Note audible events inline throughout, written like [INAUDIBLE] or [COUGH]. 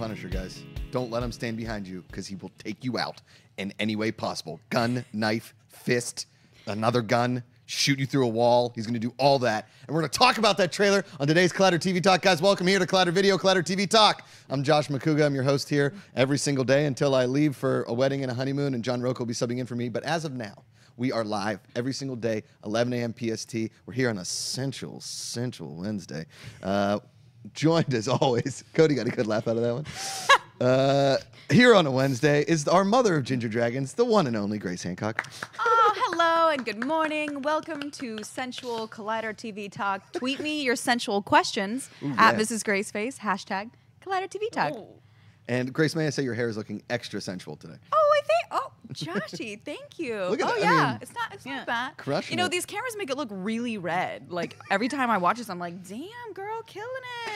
Punisher, guys. Don't let him stand behind you because he will take you out in any way possible. Gun, knife, fist, another gun, shoot you through a wall. He's going to do all that. And we're going to talk about that trailer on today's Collider TV Talk. Guys, welcome here to Collider Video, Collider TV Talk. I'm Josh Macuga. I'm your host here every single day until I leave for a wedding and a honeymoon, and John Roca will be subbing in for me. But as of now, we are live every single day, 11 a.m. PST. We're here on a Central, Central Wednesday. Uh, joined as always, Cody got a good laugh out of that one. [LAUGHS] Uh, here on a Wednesday is our mother of Ginger Dragons, the one and only Grace Hancock. Oh, hello and good morning. Welcome to Sensual Collider TV Talk. Tweet me your sensual questions Ooh, at yeah. Mrs. Graceface, hashtag Collider TV Talk. Oh, And Grace, may I say your hair is looking extra sensual today? Oh, I think, oh, Joshy, [LAUGHS] thank you. Look at oh, that. I yeah. mean, it's not, it's Yeah. not bad. Crushing You know, it. these cameras make it look really red. Like every time I watch this, I'm like, damn, girl, killing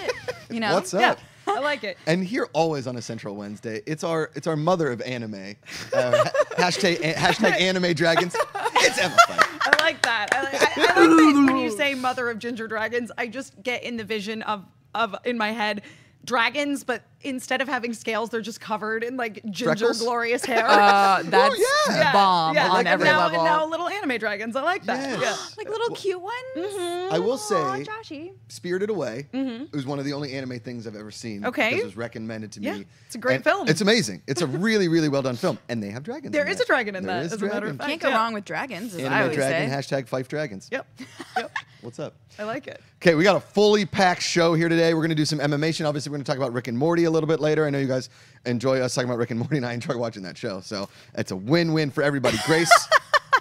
it. [LAUGHS] You know? What's Yeah. up? [LAUGHS] I like it. And here always on a Central Wednesday, it's our it's our mother of anime. Uh, hashtag hashtag anime dragons. It's Emma Fyffe. I like that. I like, I, I like that when you say mother of ginger dragons, I just get in the vision of of in my head dragons, but instead of having scales, they're just covered in like ginger Freckles? glorious hair. [LAUGHS] Uh, that's oh, yeah. bomb yeah, on like every now, level. And now little anime dragons. I like that. Yes. Yeah. Uh, like little cute ones. Mm-hmm. I will Aw, say, Joshy. Spirited Away mm-hmm. it was one of the only anime things I've ever seen. Okay. because It was recommended to Yeah, me. it's a great And film. It's amazing. It's a [LAUGHS] really, really well done film. And they have dragons. There in is that. a dragon in There that, is as a matter of dragon. fact. Can't go Yeah. wrong with dragons, as I Anime always dragon, say. hashtag Fyffe Dragons. Yep. [LAUGHS] Yep. What's up? I like it. Okay, we got a fully packed show here today. We're going to do some MMA. Obviously, we're going to talk about Rick and Morty a little bit later. I know you guys enjoy us talking about Rick and Morty, and I enjoy watching that show. So it's a win-win for everybody. Grace.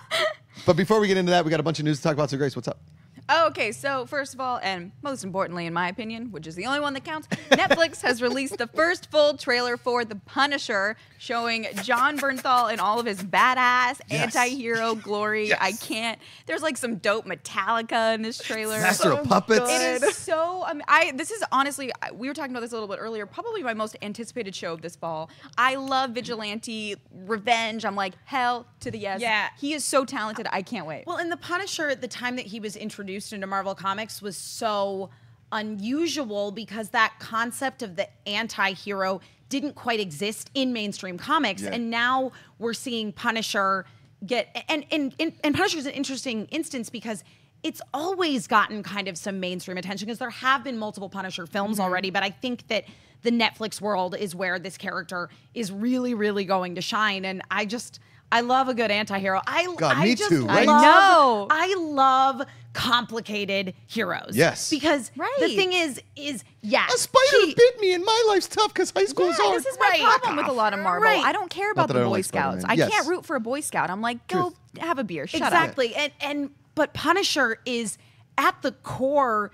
[LAUGHS] but before we get into that, we got a bunch of news to talk about. So, Grace, what's up? Oh, okay, so first of all, and most importantly, in my opinion, which is the only one that counts, Netflix [LAUGHS] has released the first full trailer for The Punisher, showing Jon Bernthal in all of his badass Yes. anti-hero glory. Yes. I can't. There's like some dope Metallica in this trailer. Master of Puppets. It is [LAUGHS] so. I mean, I this is honestly. We were talking about this a little bit earlier. Probably my most anticipated show of this fall. I love vigilante revenge. I'm like hell to the yes. Yeah. he is so talented. I can't wait. Well, in the Punisher at the time that he was introduced into Marvel Comics was so unusual because that concept of the anti-hero didn't quite exist in mainstream comics Yeah. and now we're seeing Punisher get and and and, and Punisher is an interesting instance because it's always gotten kind of some mainstream attention because there have been multiple Punisher films Mm-hmm. already, but I think that the Netflix world is where this character is really, really going to shine. And I just, I love a good anti-hero. I, God, I me just too, love, right? I know. I love complicated heroes. Yes. Because right. the thing is, is yeah, A spider he- bit me, and my life's tough because high school is Yeah, hard. this is my Right. problem ah, with a lot of Marvel. Right. I don't care about the Boy like Scouts. Spider-Man. I Yes. can't root for a Boy Scout. I'm like, go Truth. have a beer. Shut up. exactly. And and but Punisher is at the core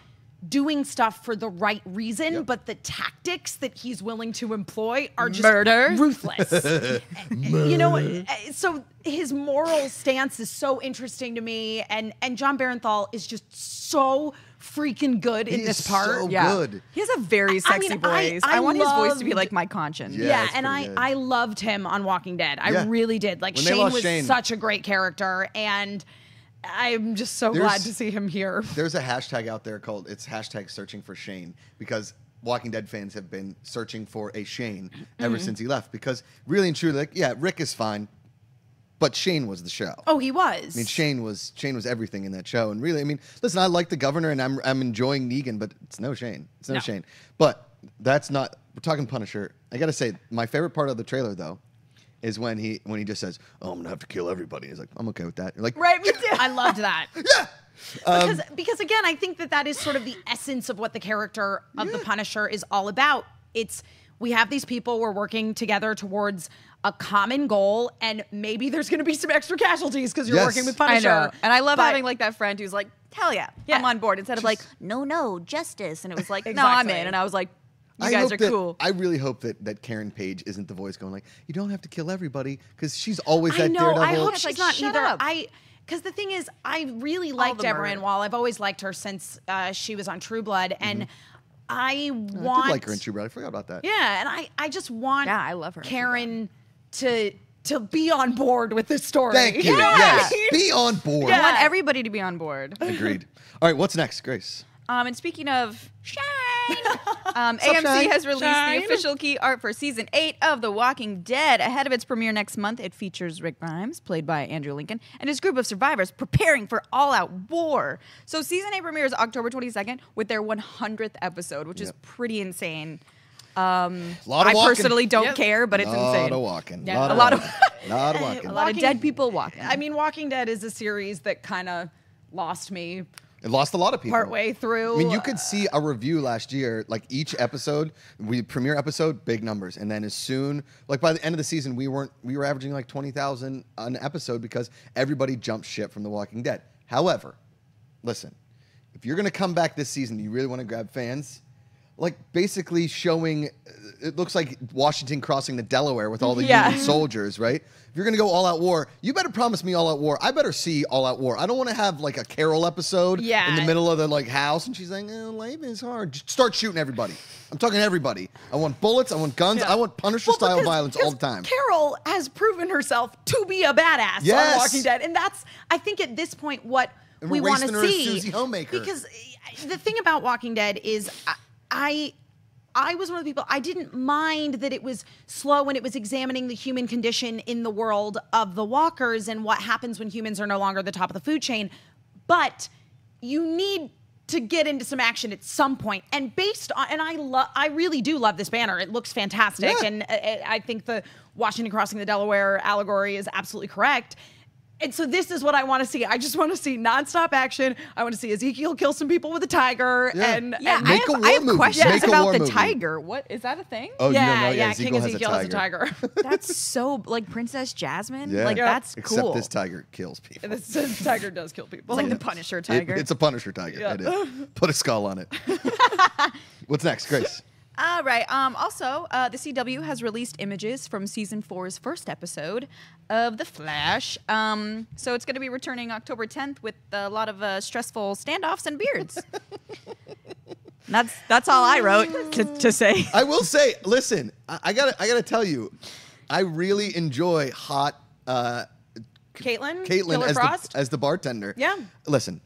doing stuff for the right reason, Yep. but the tactics that he's willing to employ are just Murder. [LAUGHS] ruthless. you know, uh, so his moral stance is so interesting to me, and and Jon Bernthal is just so freaking good in this is part. so Yeah. good. He has a very I sexy mean, I- voice. I I, want his voice to be like my conscience. Yeah. Yeah, and I good. I loved him on Walking Dead. I Yeah. really did. Like When Shane was Shane- such a great character, and I'm just so There's- glad to see him here. [LAUGHS] There's a hashtag out there called it's hashtag searching for Shane because Walking Dead fans have been searching for a Shane ever Mm-hmm. since he left. Because really and truly, like, yeah, Rick is fine, but Shane was the show. Oh, he was. I mean, Shane was Shane was everything in that show, and really, I mean, listen, I like the governor, and I'm I'm enjoying Negan, but it's no Shane, it's no, No. Shane. But that's not. We're talking Punisher. I gotta say, my favorite part of the trailer though, is when he when he just says, "Oh, I'm gonna have to kill everybody." He's like, "I'm okay with that." You're like, Right, me too. I loved that. [LAUGHS] Yeah. Um, because, because again, I think that that is sort of the essence of what the character of the Punisher is all about. It's we have these people we're working together towards a common goal, and maybe there's going to be some extra casualties because you're Yes. working with I Punisher. know. And I love But- having like that friend who's like, hell yeah, Yeah. I'm on board. Instead of like, no, no, justice. And it was like, no, I'm in. And I was like, you I guys hope are that- cool. I really hope that that Karen Page isn't the voice going like, "You don't have to kill everybody," because she's always I that know. daredevil. I hope It's she's like, not shut either. up. I because the thing is, I really liked the Deborah murder. Ann Woll. I've always liked her since uh, she was on True Blood, and I Mm-hmm. I want did like her in True Blood. I forgot about that. Yeah, and I I just want Yeah, I love her Karen to to be on board with this story. Thank you. [LAUGHS] know Yes, be on board. I want everybody to be on board. Agreed. All right, what's next, Grace? Um, and speaking of shine, [LAUGHS] Um, AMC Shine? has released Shine. the official key art for season eight of The Walking Dead. Ahead of its premiere next month, it features Rick Grimes, played by Andrew Lincoln, and his group of survivors preparing for all out war. So, season eight premieres October 22nd with their 100th episode, which is pretty insane. Um, Lot of I walking. personally don't Yep. care, but it's insane. A lot insane. of walking. Yeah. Lot A lot of- walking. lot of walking. [LAUGHS] A lot of dead people walking. I mean, Walking Dead is a series that kind of lost me It lost a lot of people. partway through. I mean, you uh, could see a review last year, like each episode, we premiere episode, big numbers, and then as soon, like by the end of the season, we weren't, we were averaging like twenty thousand an episode because everybody jumped ship from The Walking Dead. However, listen, if you're gonna come back this season, you really want to grab fans, like basically showing, it looks like Washington crossing the Delaware with all the Yeah. Union soldiers, right? If you're gonna go all out war, you better promise me all out war. I better see all out war. I don't want to have like a Carol episode in the middle of the like house, and she's like, oh, "Life is hard." Just start shooting everybody. I'm talking everybody. I want bullets. I want guns. I want Punisher Well, style because- violence all the time. Carol has proven herself to be a badass Yes. on Walking Dead, and that's I think at this point what And we want to wasting her as see. Susie Homemaker. Because uh, the thing about Walking Dead is I. I I was one of the people I didn't mind that it was slow when it was examining the human condition in the world of the walkers and what happens when humans are no longer the top of the food chain. But you need to get into some action at some point. And based on, and I love, I really do love this banner. It looks fantastic, Yeah. and uh, I think the Washington crossing the Delaware allegory is absolutely correct. And so this is what I want to see. I just want to see nonstop action. I want to see Ezekiel kill some people with a tiger. Yeah. And yeah, and I Make have, a war I have questions Make about the movie. tiger. What is that a thing? Oh, you don't yeah, yeah, Ezekiel King has Ezekiel a has a tiger. [LAUGHS] That's so like Princess Jasmine. Yeah. Like Yeah. that's Except cool. this tiger kills people. this, this tiger does kill people. It's like the [LAUGHS] Punisher It- tiger. it's a Punisher tiger. Yeah. It is. Put a skull on it. [LAUGHS] What's next, Grace? All right. Um, also, uh, the CW has released images from season four's first episode of The Flash. Um, so it's going to be returning October 10th with a lot of uh, stressful standoffs and beards. [LAUGHS] that's that's all I wrote to, to say. I will say, listen, I, I gotta, I gotta tell you, I really enjoy hot. Uh, Caitlin, Caitlin Killer as Frost. the as the bartender. Yeah. Listen,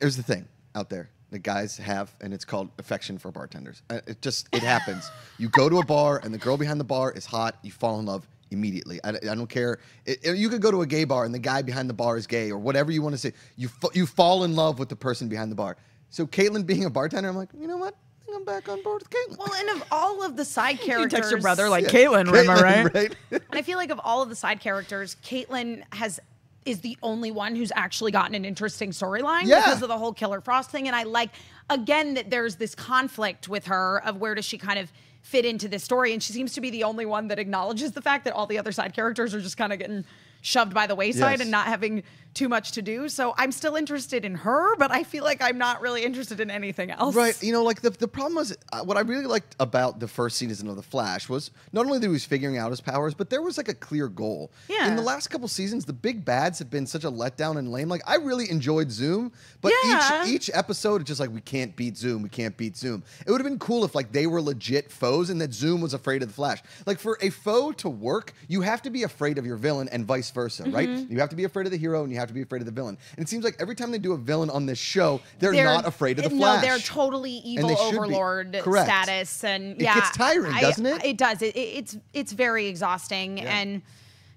here's the thing out there that guys have, and it's called affection for bartenders. Uh, It just it happens. You go to a bar, and the girl behind the bar is hot. You fall in love immediately. I, I don't care. It, it- you could go to a gay bar, and the guy behind the bar is gay, or whatever you want to say. You fa- you fall in love with the person behind the bar. So Caitlin being a bartender, I'm like, you know what? I think I'm back on board with Caitlin. well, and of all of the side [LAUGHS] characters, text your brother like. Caitlin, am I right? right? And I feel like of all of the side characters, Caitlyn has is the only one who's actually gotten an interesting storyline Yeah. because of the whole Killer Frost thing. And I like again that there's this conflict with her of where does she kind of fit into this story. And she seems to be the only one that acknowledges the fact that all the other side characters are just kind of getting shoved by the wayside Yes. and not having too much to do. So I'm still interested in her, but I feel like I'm not really interested in anything else. Right. You know, like the, the problem was uh, what I really liked about the first season of The Flash was not only that he was figuring out his powers, but there was like a clear goal. Yeah. In the last couple seasons, the big bads have been such a letdown and lame. Like I really enjoyed Zoom, but Yeah. each each episode it's just like we can't beat Zoom, we can't beat Zoom. It would have been cool if like they were legit foes and that Zoom was afraid of the Flash. Like for a foe to work, you have to be afraid of your villain and vice versa, right? Mm-hmm. You have to be afraid of the hero and you have to be afraid of the villain. And it seems like every time they do a villain on this show, they're, not afraid of the Flash. no, Flash. they're totally evil they overlord status, and It yeah, gets tiring, doesn't it? It does. It, it- it's it's very exhausting, Yeah. and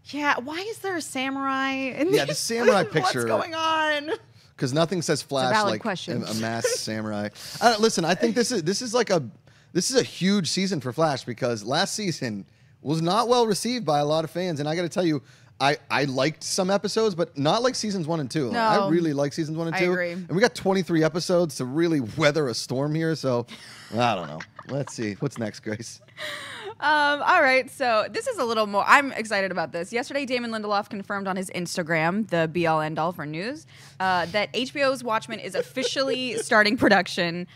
yeah. Why is there a samurai? In Yeah, the these- samurai [LAUGHS] What's going on? because nothing says Flash like question. A, a masked [LAUGHS] samurai. Uh, listen, I think this is this is like a this is a huge season for Flash because last season was not well received by a lot of fans, and I got to tell you. I, I liked some episodes, but not like seasons one and two. No. I really like seasons one and I two. agree. And we got 23 episodes to really weather a storm here. So [LAUGHS] I don't know. Let's see. What's next, Grace? Um, all right, so this is a little more. I'm excited about this. Yesterday, Damon Lindelof confirmed on his Instagram, the be all end all for news, uh, that HBO's Watchmen is officially starting production.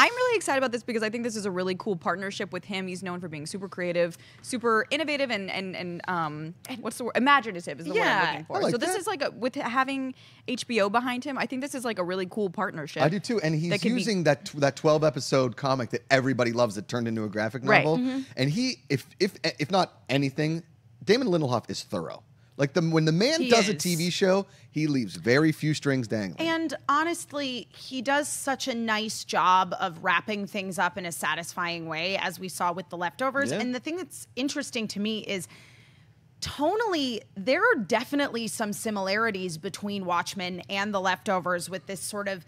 I'm really excited about this because I think this is a really cool partnership with him. He's known for being super creative, super innovative, and and and um, what's the word? Imaginative is the word Yeah, I'm looking for. Like so this that. is like a, with having HBO behind him. I think this is like a really cool partnership. I do too, and that he's be- using that that twelve episode comic that everybody loves that turned into a graphic Right. novel. And he, if if if not anything, Damon Lindelof is thorough. Like the when the man He does a. TV show, he leaves very few strings dangling. And honestly, he does such a nice job of wrapping things up in a satisfying way, as we saw with the leftovers. Yeah. And the thing that's interesting to me is tonally, there are definitely some similarities between Watchmen and the leftovers with this sort of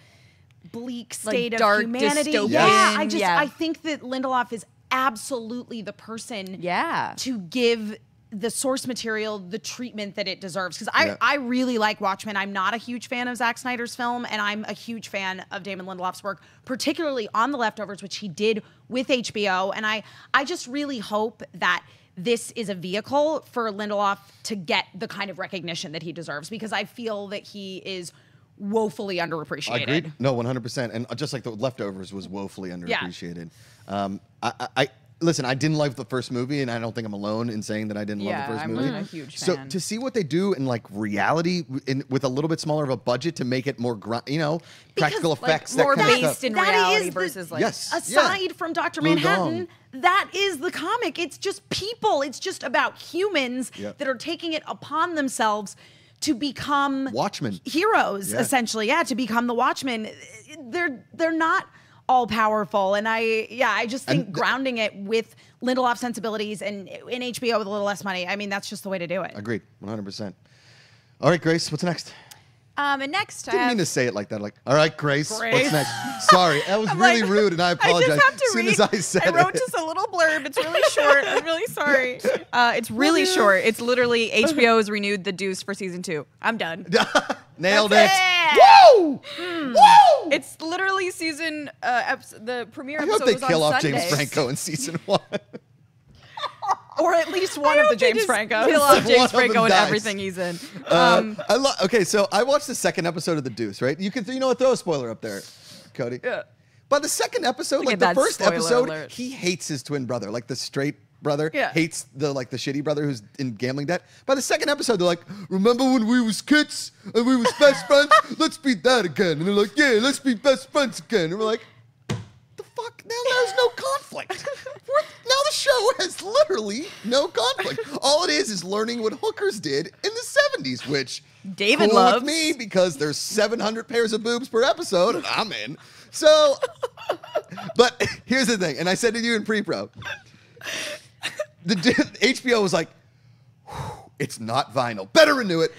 bleak Like state dark of humanity. dystopian, Yeah, I just yeah. I think that Lindelof is absolutely the person Yeah. to give the source material the treatment that it deserves. Because I, Yeah. I really like Watchmen. I'm not a huge fan of Zack Snyder's film, and I'm a huge fan of Damon Lindelof's work, particularly on The Leftovers, which he did with HBO. And I, I just really hope that this is a vehicle for Lindelof to get the kind of recognition that he deserves because I feel that he is woefully underappreciated. Agreed. No, one hundred percent. And just like the leftovers was woefully underappreciated. Um, I, I, I listen. I didn't like the first movie, and I don't think I'm alone in saying that I didn't Yeah, love the 1st I'm movie. a huge So fan. to see what they do in like reality, in, with a little bit smaller of a budget to make it more, gr- you know, practical Because, like, effects, more that kind of based stuff. in That reality is the- like Yes. aside from Dr. Manhattan, that is the comic. It's just people. It's just about humans Yep. that are taking it upon themselves to become Watchmen. heroes, Yeah. essentially. Yeah, to become the Watchmen. They're they're not all powerful, and I yeah, I just think th- grounding it with Lindelof sensibilities and in HBO with a little less money. I mean, that's just the way to do it. Agreed, one hundred percent. All right, Grace, what's next? Um, and next I Didn't have mean to say it like that. Like, all right, Grace, what's next? Sorry, that [LAUGHS] was I'm really like, rude, and I apologize. [LAUGHS] I just have to as soon read. as I said I wrote it. just a little blurb. It's really short. I'm really [LAUGHS] sorry. Uh, it's really short. It's literally HBO has renewed The Deuce for season two. I'm done. Nailed That's it. it. Woo! Woo! It's literally season uh, eps- the premiere I episode hope they was kill off James. Franco in season [LAUGHS] one. Or at least one of the James Franco. Kill off James Franco and dies. everything he's in. Uh, Um, I lo- okay, so I watched the second episode of The Deuce, right? You can, you know what? Throw a spoiler up there, Cody. Yeah. By the second episode, Look like the first episode, alert. he hates his twin brother, like the straight brother Yeah. hates the like the shitty brother who's in gambling debt. By the second episode, they're like, "Remember when we was kids and we was best friends? Let's be that again." And they're like, "Yeah, let's be best friends again." And we're like, "The fuck? Now there's no conflict. We're- now the show has literally no conflict. All it is is learning what hookers did in the '70s, which." David cool loves. me because there's 700 pairs of boobs per episode, and I'm in. So, but [LAUGHS] here's the thing, and I said to you in pre-pro, the [LAUGHS] HBO was like, it's not vinyl. Better renew it.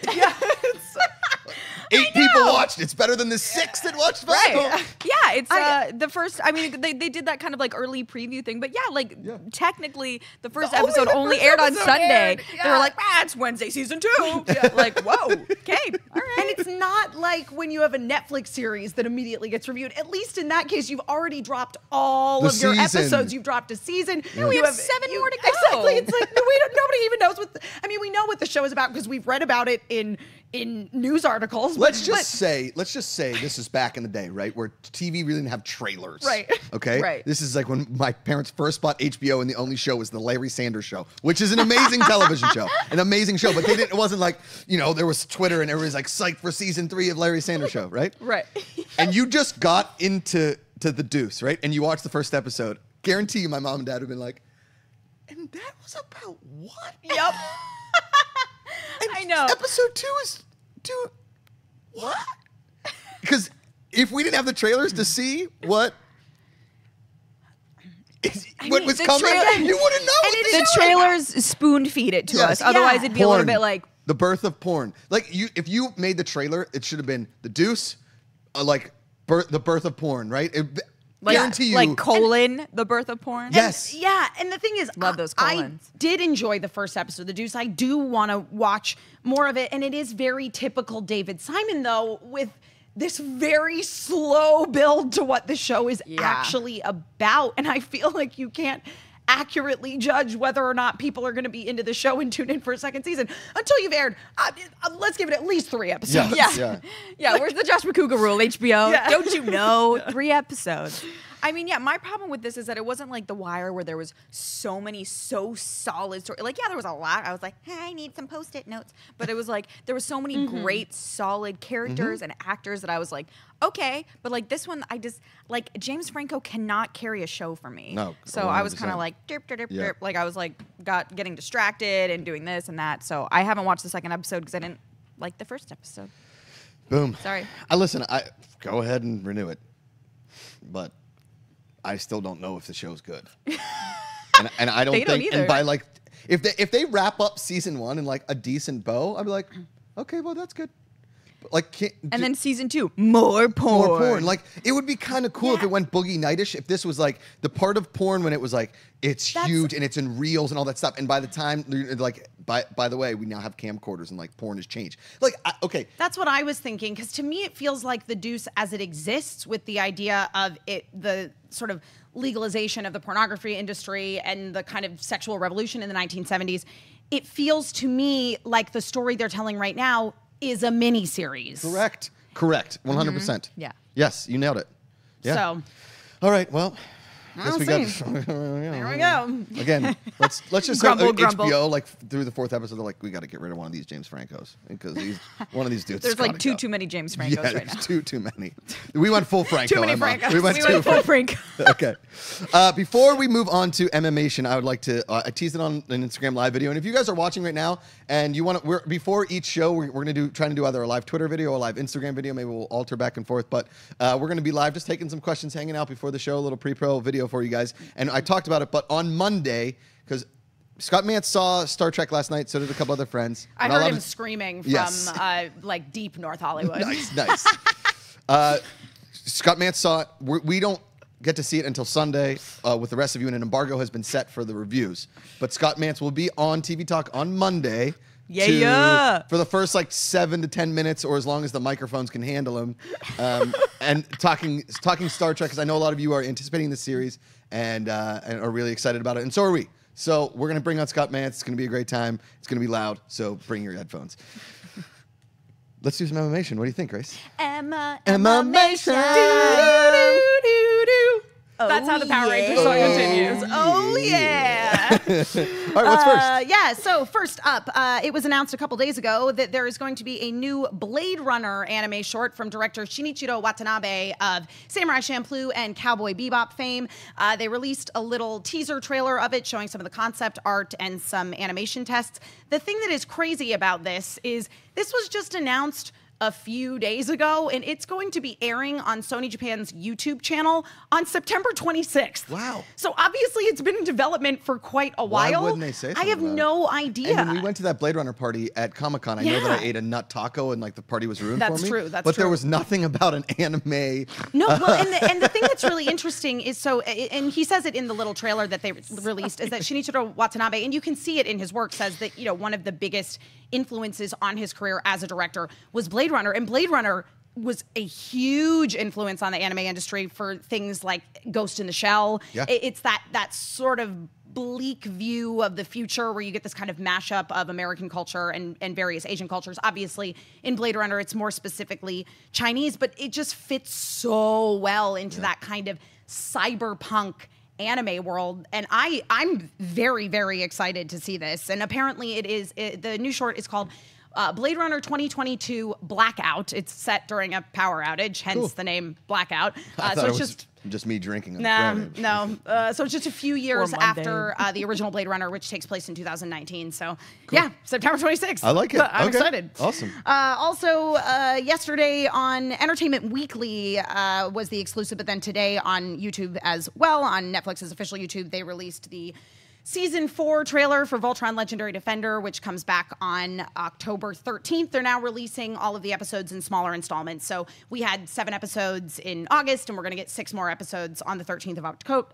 Eight people watched. It's better than the six that watched vinyl. Right. [LAUGHS] Yeah, it's I- uh, the first. I mean, they, they did that kind of like early preview thing, but yeah, like Yeah. technically, the first only episode the only first aired on Sunday. aired, They were like, ah, it's Wednesday season two. [LAUGHS] [LAUGHS] Like, whoa, okay, all right. And it's not like when you have a Netflix series that immediately gets reviewed. At least in that case, you've already dropped all The of your season. episodes. You've dropped a season. No, we You have seven more to go. Exactly. It's like we don't, nobody even knows what. The, I mean, we know what the show is about because we've read about it in in news articles. Let's just but- say, let's just say this is back in the day, right? Where TV really didn't have trailers. Right. [LAUGHS] Okay. Right. This is like when my parents first bought HBO and the only show was the Larry Sanders Show, which is an amazing television show, an amazing show. But they didn't. It wasn't like you know there was Twitter and everybody's like psyched for season three of Larry Sanders Show, right? right. [LAUGHS] and you just got into to the Deuce, right? And you watched the first episode. Guarantee you, my mom and dad would have been like, "And that was about what?" Yep. [LAUGHS] I know. Episode two is do what? Because if we didn't have the trailers to see what is, what mean, was coming, you wouldn't know. the the trailers spoon feed it to Yes. us. Otherwise, Yeah. it'd be a little bit like the birth of porn. Like you, if you made the trailer, it should have been the Deuce, uh, like birth, the birth of porn, right? It, like, guarantee you, like colon, the birth of porn. yes, Yeah, and the thing is, Love I- those I did enjoy the first episode of The Deuce. I do want to watch more of it, and it is very typical David Simon, though, with this very slow build to what the show is Yeah. actually about. And I feel like you can't accurately judge whether or not people are going to be into the show and tune in for a second season until you've aired. Uh, uh, let's give it at least three episodes. Yeah. [LAUGHS] Yeah. [LAUGHS] Yeah. Where's the Josh Macuga rule, HBO? Yeah. Don't you know? [LAUGHS] Three episodes. I mean, yeah, my problem with this is that it wasn't like The Wire where there was so many so solid stories. Like, yeah, there was a lot. I was like, hey, I need some post-it notes. But it was like there was so many Mm-hmm. great, solid characters and actors that I was like, okay. But like this one, I just like James Franco cannot carry a show for me. No, So I was kind of like, derp, derp, derp, Yeah. derp. like I was like, got getting distracted and doing this and that. So I haven't watched the second episode because I didn't like the first episode. Boom. Sorry. I listen. I go ahead and renew it, but I still don't know if the show's good. [LAUGHS] and, and I don't don't think. either. and by like, if they if they wrap up season one in like a decent bow, I'd be like, okay, well that's good. Like, can't, And then season two, more porn. more porn. Like it would be kind of cool if it went boogie nightish. If this was like the part of porn when it was like it's That's- huge and it's in reels and all that stuff. And by the time like by by the way, we now have camcorders and like porn has changed. Like I, okay, That's what I was thinking because to me it feels like the Deuce as it exists with the idea of it the sort of legalization of the pornography industry and the kind of sexual revolution in the 1970s. It feels to me like the story they're telling right now is a mini series. correct, correct, one hundred percent. Mm-hmm. Yeah. Yes, you nailed it. Yeah. So all right, well. Guess we got. [LAUGHS] there we go. Again, let's [LAUGHS] let's just Grumble, say, grumble. HBO like through the fourth episode. They're like, we got to get rid of one of these James Francos because he's one of these dudes. There's like too go. too many James [LAUGHS] Francos yeah, right now. too too many. We went full Franco. Too many. Francos. We went We too went full Franco. Okay. Uh, before we move on to EmmaMation, I would like to. Uh, I teased it on an Instagram live video, and if you guys are watching right now and you want to, we're before each show, we're, we're going to do trying to do either a live Twitter video or a live Instagram video. Maybe we'll alter back and forth, but uh, we're going to be live, just taking some questions, hanging out before the show, a little pre-pro video for you guys. And I talked about it, but on Monday, because Scott Mantz saw Star Trek last night, so did a couple other friends. I Not a heard him of- screaming from Yes. uh, like deep North Hollywood. [LAUGHS] nice, nice. uh, Scott Mantz saw it. We're, we don't get to see it until Sunday uh, with the rest of you, and an embargo has been set for the reviews. But Scott Mantz will be on TV Talk on Monday. Yeah, to- yeah. For the first like seven to ten minutes, or as long as the microphones can handle them, um, [LAUGHS] and talking talking Star Trek because I know a lot of you are anticipating this series and uh, and are really excited about it, and so are we. So we're gonna bring on Scott Mantz. It's gonna be a great time. It's gonna be loud. So bring your headphones. Let's do some animation. What do you think, Grace? Emma, Emma Mason. That's how the Power Rangers yeah. song Oh, continues. Oh yeah. [LAUGHS] All right, what's Uh, first? yeah, so first up, uh, it was announced a couple days ago that there is going to be a new Blade Runner anime short from director Shinichiro Watanabe of Samurai Champloo and Cowboy Bebop fame. Uh, they released a little teaser trailer of it showing some of the concept art and some animation tests. The thing that is crazy about this is this was just announced a few days ago, and it's going to be airing on Sony Japan's YouTube channel on September 26th. Wow. So obviously, it's been in development for quite a Why while. wouldn't they say I have about it? no idea. And when we went to that Blade Runner party at Comic Con, I know that I ate a nut taco and like the party was ruined That's for me. That's true, that's but there was nothing about an anime. No, well, and the, and the thing that's really [LAUGHS] interesting is so, and he says it in the little trailer that they released, is that Shinichiro Watanabe, and you can see it in his work, says that you know one of the biggest influences on his career as a director was Blade Runner, and Blade Runner was a huge influence on the anime industry for things like Ghost in the Shell. Yeah. It's that that sort of bleak view of the future where you get this kind of mashup of American culture and, and various Asian cultures. Obviously, in Blade Runner, it's more specifically Chinese, but it just fits so well into that kind of cyberpunk anime world and i i'm very very excited to see this and apparently it is it, the new short is called uh, Blade Runner 2022 Blackout. It's set during a power outage, hence Cool. the name Blackout. Uh, thought so it it's was just just me drinking. on Nah, no. Uh, so it's just a few years after uh, the original Blade Runner, which takes place in 2019. So yeah, September 26th. I like it. [LAUGHS] I'm Okay. excited. Awesome. Uh, also, uh, yesterday on Entertainment Weekly uh, was the exclusive, but then today on YouTube as well, on Netflix's official YouTube, they released the season four trailer for Voltron Legendary Defender, which comes back on October 13th. They're now releasing all of the episodes in smaller installments. So we had seven episodes in August, and we're going to get six more episodes on the 13th of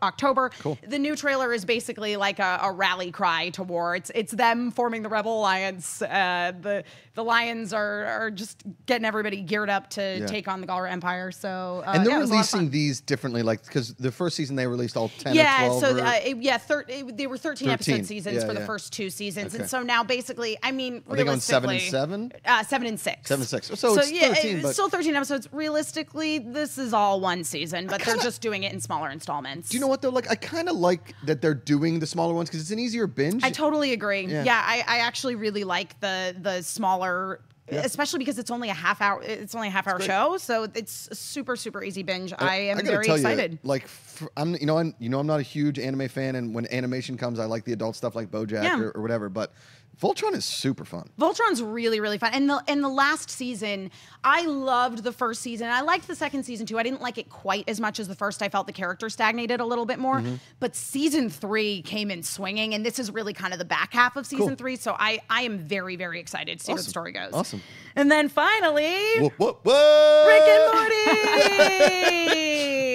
October. Cool. The new trailer is basically like a, a rally cry to war. It's it's them forming the Rebel Alliance. Uh, the the Lions are are just getting everybody geared up to Yeah. take on the Galra Empire. So uh, and they're yeah, it was a lot of releasing these differently, like because the first season they released all ten or Yeah, so uh, yeah, thir- it- they were were 13, 13, episode seasons yeah, for the first two seasons, Okay. and so now basically, I mean, Are they going seven and seven? Uh, seven and six. Seven and six. So it's 13, but- still 13 episodes. Realistically, this is all one season, but they're just doing it in smaller installments. Do you know what though? Like I kind of like that they're doing the smaller ones because it's an easier binge. I totally agree. Yeah. Yeah, I, I actually really like the the smaller. Especially because it's only a half hour. It's only a half hour show, so it's super super easy binge. I am gotta very tell excited. You, like, I'm, you know, I'm, you know, I'm not a huge anime fan, and when animation comes, I like the adult stuff like BoJack Yeah. or, or whatever. But Voltron is super fun. Voltron's really, really fun. And the in the last season, I loved the first season. I liked the second season too. I didn't like it quite as much as the first. I felt the character stagnated a little bit more. Mm-hmm. But season three came in swinging, and this is really kind of the back half of season Cool. three. So I I am very, very excited to see where the story goes. Awesome. And then finally, Whoa, whoa, whoa! Rick and [LAUGHS] Morty.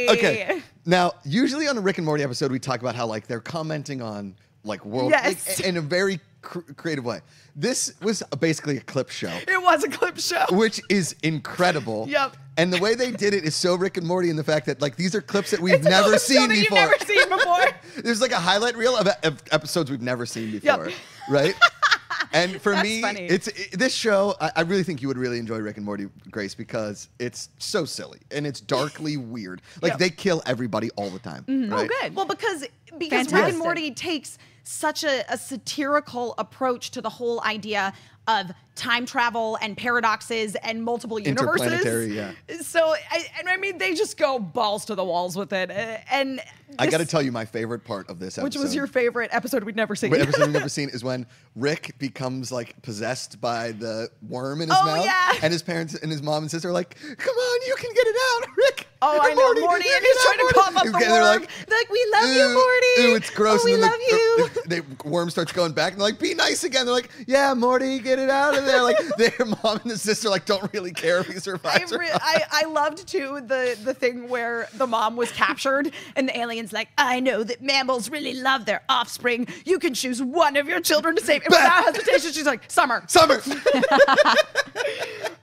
Okay. Now, usually on a Rick and Morty episode, we talk about how like they're commenting on like world Yes. like, in a very creative way. This was basically a clip show. It was a clip show. which is incredible. [LAUGHS] Yep. And the way they did it is so Rick and Morty in the fact that like these are clips that we've It's a never clip show seen that before. You've never seen before. [LAUGHS] There's like a highlight reel of, of episodes we've never seen before, right? [LAUGHS] And for That's me, funny. it's it, this show. I, I really think you would really enjoy Rick and Morty, Grace, because it's so silly and it's darkly weird. Like Yep. they kill everybody all the time. Mm-hmm. Oh, right? good. Well, because because Rick and Morty takes such a, a satirical approach to the whole idea of time travel and paradoxes and multiple universes. Interplanetary, yeah. So, I, and I mean, they just go balls to the walls with it. Uh, And I got to tell you my favorite part of this episode. which was your favorite episode we'd never seen? What episode we've never [LAUGHS] seen is when Rick becomes like possessed by the worm in his Oh, mouth, yeah. and his parents and his mom and sister are like, "Come on, you can get it out, [LAUGHS] Rick." Oh, I know, Morty, you and he's trying to cough up the And they're worm. like, They're like, "We love you, "Ew, Morty. Ew, it's gross. Oh, we love the, you." The, the worm starts going back, and they're like, "Be nice again." They're like, "Yeah, Morty, get it out of there." Like [LAUGHS] their mom and the sister like don't really care if he I, survives or re-. I, I loved too the the thing where the mom was captured and the alien's like, I know that mammals really love their offspring. You can choose one of your children to save. And without hesitation, she's like, Summer. Summer. [LAUGHS] [LAUGHS]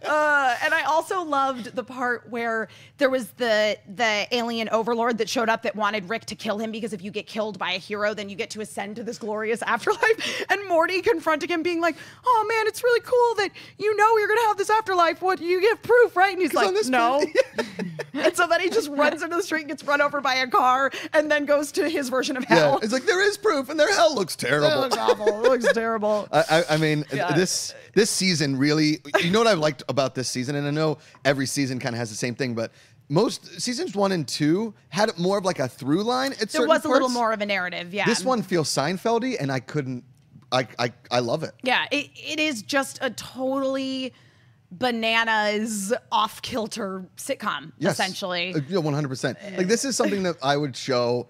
Uh, and I also loved the part where there was the the alien overlord that showed up that wanted Rick to kill him because if you get killed by a hero, then you get to ascend to this glorious afterlife. And Morty confronting him, being like, "Oh man, it's really cool that you know you're gonna have this afterlife. What you give proof, right?" And he's like, this "No." [LAUGHS] [LAUGHS] and so then he just runs into the street, and gets run over by a car, and then goes to his version of yeah, hell. it's like there is proof, and their hell looks It terrible. looks awful. It looks terrible. [LAUGHS] I, I, mean, Yeah. this this season really. You know what I've liked about this season, and I know every season kind of has the same thing, but most seasons one and two had more of like a through line. At there was a little more of a narrative, yeah. This one feels Seinfeldy, and I couldn't. I I, I love it. Yeah, it, it is just a totally bananas off kilter sitcom, Yes. essentially. Uh, yeah, one hundred percent. Like this is something that I would show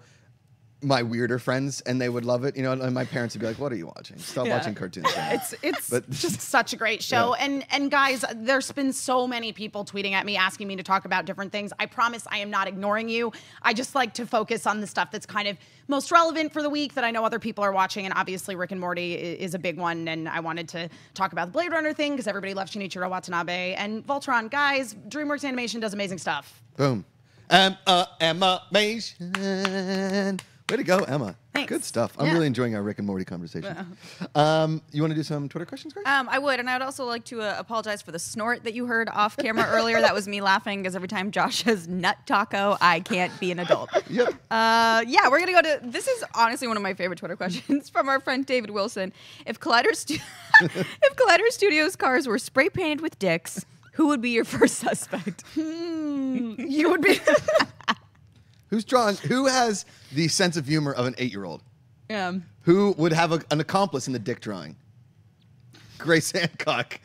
my weirder friends, and they would love it. You know, and my parents would be like, "What are you watching? Stop Yeah. watching cartoons." Dad." [LAUGHS] It's it's But- [LAUGHS] just such a great show. Yeah. And and guys, there's been so many people tweeting at me asking me to talk about different things. I promise I am not ignoring you. I just like to focus on the stuff that's kind of most relevant for the week that I know other people are watching. And obviously Rick and Morty is a big one. And I wanted to talk about the Blade Runner thing because everybody loves Shinichiro Watanabe and Voltron. Guys, DreamWorks Animation does amazing stuff. Boom. Um, uh, Mason. Way to go, Emma. Thanks. Good stuff. I'm Yeah. really enjoying our Rick and Morty conversation. Um, you want to do some Twitter questions, Grace? Um, I would, and I would also like to uh, apologize for the snort that you heard off camera earlier. That was me laughing because every time Josh says nut taco, I can't be an adult. [LAUGHS] yep. Uh, yeah, we're gonna go to. This is honestly one of my favorite Twitter questions [LAUGHS] from our friend David Wilson. If Collider, Stu- [LAUGHS] if Collider Studios cars were spray painted with dicks, who would be your first suspect? You would be. Who's drawing? Who has the sense of humor of an eight-year-old? yeah. Who would have a, an accomplice in the dick drawing? Grace [LAUGHS] Hancock.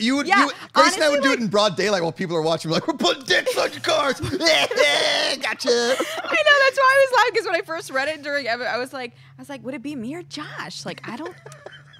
you would. Yeah, you, Grace and I would do like- it in broad daylight while people are watching. We're like, we're putting dicks on your cars. [LAUGHS] gotcha. [LAUGHS] I know that's why I was laughing because when I first read it during, I was like, I was like, would it be me or Josh? Like, I don't.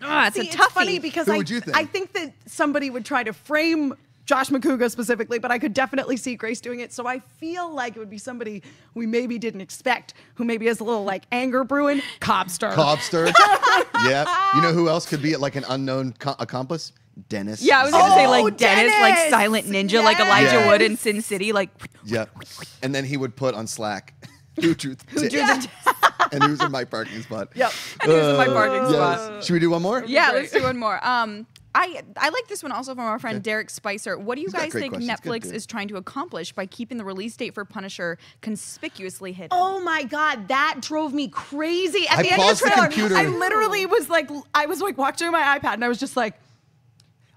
Ah, it's See, a toughie. funny because Who I, would you think? I think that somebody would try to frame Josh Macuga specifically, but I could definitely see Grace doing it. So I feel like it would be somebody we maybe didn't expect, who maybe has a little like anger brewing. Cobster. Cobster. [LAUGHS] yeah. You know who else could be like an unknown co- accomplice? Dennis. Yeah, I was gonna say Oh, like Dennis, like silent ninja, like Elijah Yes. Wood in Sin City, like. Yeah. And then he would put on Slack. Who [LAUGHS] truth? Who drew Yeah. the [LAUGHS] and who's in my parking spot. Yep. And who's in my Uh, parking yes. spot. Should we do one more? Yeah, let's do one more. Um, I I like this one also from our friend Derek Spicer. What do you He's guys think questions. Netflix dude. is trying to accomplish by keeping the release date for Punisher conspicuously hidden? Oh my god, that drove me crazy. At I the end of the the trailer, computer. I literally was like, I was like watching my iPad, and I was just like,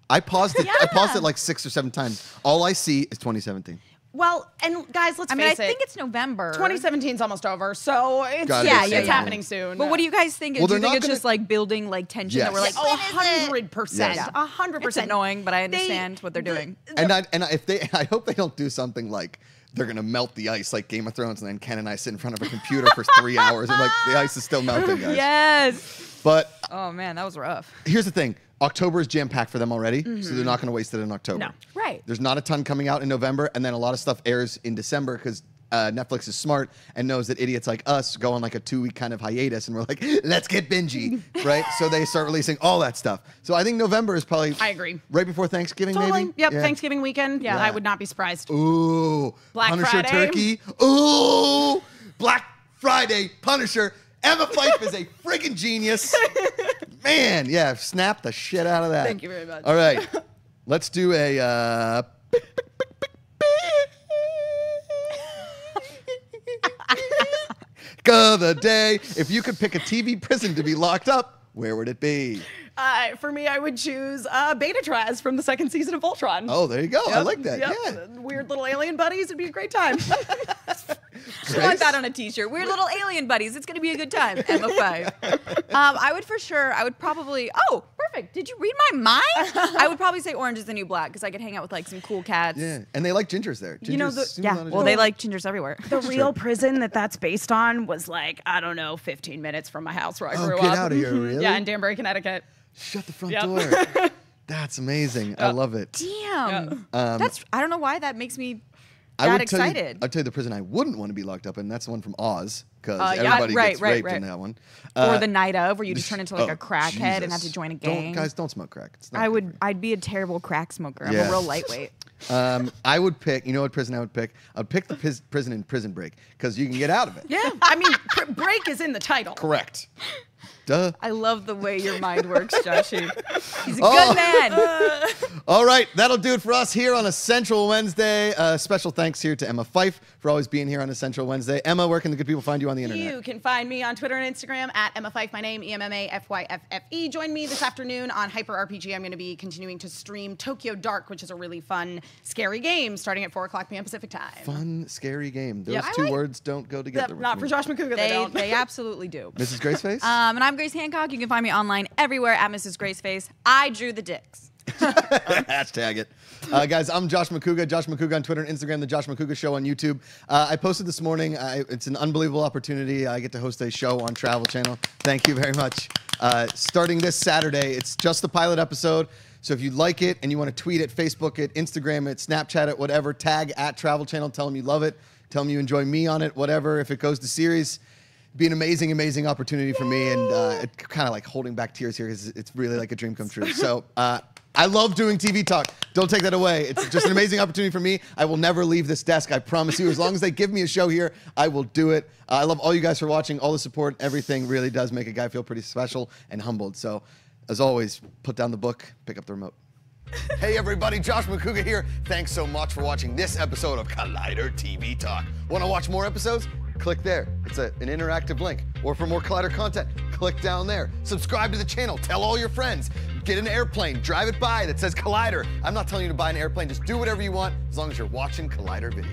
I paused it. I paused it like six or seven times. All I see is 2017. Well, and guys, let's I mean, I face it. think it's November. 2017 is almost over, so it's Got it. Yeah, it's yeah, yeah. happening soon. But what do you guys think? Well, do you they're think not it's gonna- just like building like tension that we're like, Yes. Oh, when is it? hundred percent, Yes. a hundred It's percent annoying, but I They- understand what they're doing. And I, and I, if they, [LAUGHS] I hope they don't do something like they're gonna melt the ice like Game of Thrones, and then Ken and I sit in front of a computer for three [LAUGHS] hours, and like the ice is still melting, guys. yes. But Oh man, that was rough. here's the thing: October is jam packed for them already, so mm-hmm. they're not gonna waste it in October. No. Right. There's not a ton coming out in November, and then a lot of stuff airs in December because. Uh, Netflix is smart and knows that idiots like us go on like a two week kind of hiatus, and we're like, [LAUGHS] let's get bingy, [LAUGHS] right? So they start releasing all that stuff. So I think November is probably I agree. right before Thanksgiving, Totally. maybe. Yep. Yeah. Thanksgiving weekend. Yeah, Yeah. I would not be surprised. Ooh, Black Punisher Friday. turkey. Ooh, Black Friday Punisher. Emma Fyffe is a friggin' genius. [LAUGHS] Man, yeah, snap the shit out of that. Thank you very much. All right, let's do a. Uh, [LAUGHS] of the day. If you could pick a TV prison to be locked up, where would it be? Uh, for me, I would choose uh, Betatraz from the second season of Voltron. Oh, there you go. I like that. yep. Yeah. Weird little alien buddies. It'd be a great time. [LAUGHS] I want that on a T-shirt. Weird little alien buddies. It's gonna be a good time. Emma Fyffe. [LAUGHS] Um, I would for sure. I would probably. Oh, perfect. Did you read my mind? I would probably say Orange is the New Black because I could hang out with like some cool cats. Yeah, and they like gingers there. Gingers You know, the- Yeah. Well, they like gingers everywhere. the real prison that that's based on was like I don't know, 15 minutes from my house where I Oh, grew get up. outta here, Mhm. really? Yeah, in Danbury, Connecticut. Shut the front Yep. door. [LAUGHS] That's amazing. I love it. Damn. Um, That's. I don't know why that makes me I would tell you, excited. I'd tell you the prison I wouldn't want to be locked up in. That's the one from Oz because Uh, yeah, everybody right, gets right, raped in that one. or Uh, the night of, where you just turn into like oh, a crackhead and have to join a Don't- gang. guys, don't smoke crack. It's not I would. I'd be a terrible crack smoker. I'm Yeah. a real lightweight. [LAUGHS] Um, I would pick. You know what prison I would pick? I'd pick the prison in Prison Break because you can get out of it. Yeah, I mean, break is in the title. Correct. [LAUGHS] Duh. I love the way your mind works, Joshy. He's a Oh. good man. [LAUGHS] All right, that'll do it for us here on Essential Wednesday. Uh, special thanks here to Emma Fyffe for always being here on Essential Wednesday. Emma, where can the good people find you on the internet? You can find me on Twitter and Instagram at Emma Fyffe. My name E M M A F Y F F E. Join me this afternoon on Hyper RPG. I'm going to be continuing to stream Tokyo Dark, which is a really fun, scary game, starting at four o'clock p.m. Pacific time. Fun, scary game. Those Yep. Two like- words don't go together. Yep, with not for. Josh Macuga. They, they don't. [LAUGHS] they absolutely do. Mrs. Graceface? Um, and I'm Grace Hancock. You can find me online everywhere at Mrs. Graceface. I drew the dicks. [LAUGHS] Hashtag it. Uh, guys, I'm Josh Macuga. Josh Macuga on Twitter and Instagram, The Josh Macuga Show on YouTube. Uh, I posted this morning. I, it's an unbelievable opportunity. I get to host a show on Travel Channel. Thank you very much. Uh, starting this Saturday, it's just the pilot episode. So if you like it and you want to tweet it, Facebook it, Instagram it, Snapchat it, whatever, tag at Travel Channel. Tell them you love it. Tell them you enjoy me on it, whatever. If it goes to series, be an amazing, amazing opportunity for me, and uh, kind of like holding back tears here because it's really like a dream come true. So uh, I love doing TV talk. Don't take that away. It's just an amazing opportunity for me. I will never leave this desk. I promise you. As long as they give me a show here, I will do it. Uh, I love all you guys for watching. All the support, everything really does make a guy feel pretty special and humbled. So, as always, put down the book, pick up the remote. [LAUGHS] Hey everybody, Josh Macuga here. Thanks so much for watching this episode of Collider TV Talk. Want to watch more episodes? Click there. It's a, an interactive link. Or for more Collider content, click down there. Subscribe to the channel. Tell all your friends. Get an airplane. Drive it by that says Collider. I'm not telling you to buy an airplane. Just do whatever you want as long as you're watching Collider video.